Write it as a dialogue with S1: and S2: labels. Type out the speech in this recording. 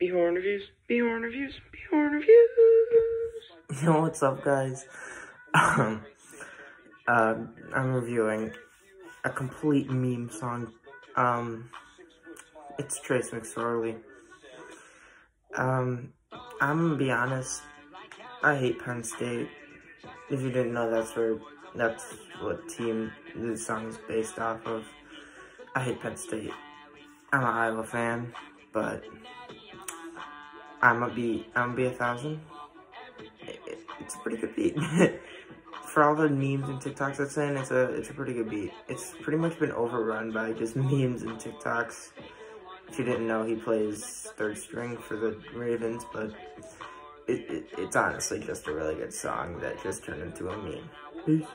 S1: BHORNE reviews, BHORNE reviews, Be horn reviews.
S2: Yo, what's up, guys? Um, uh, I'm reviewing a complete meme song. Um, it's Trace McSorley. Um, I'm gonna be honest. I hate Penn State. If you didn't know, that's where that's what team the song is based off of. I hate Penn State. I'm an Iowa fan, but I'm gonna be I'm gonna be a thousand. It, it's a pretty good beat. For all the memes and TikToks that's in, it's a it's a pretty good beat. It's pretty much been overrun by just memes and TikToks. If you didn't know, he plays third string for the Ravens, but it, it, it's honestly just a really good song that just turned into a meme.